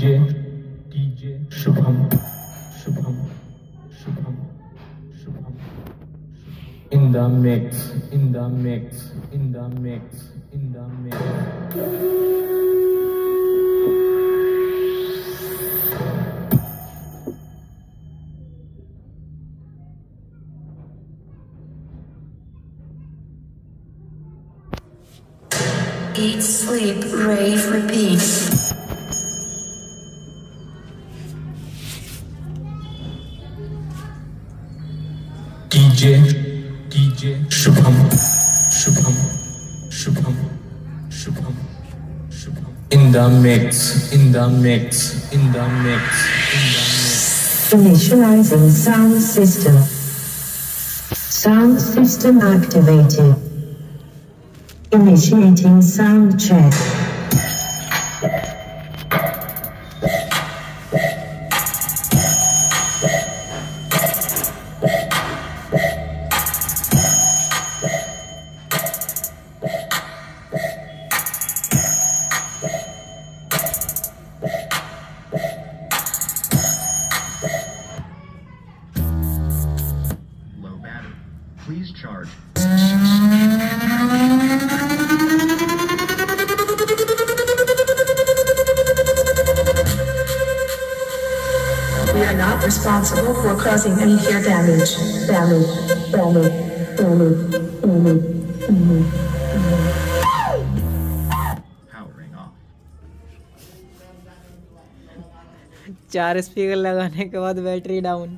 DJ, DJ, Shubham, Shubham, Shubham, Shubham. In the mix, in the mix, in the mix, in the mix. Eat, sleep, rave, repeat. DJ, DJ, Shubham, Shubham, Shubham, Shubham, Shubham. In the mix, in the mix, in the mix, in the mix. Initializing sound system. Sound system activated. Initiating sound check. Please charge. We are not responsible for causing any hair damage. Damage. Damage. Damage. Damage. Damage. Powering off. चार speaker लगाने के बाद battery down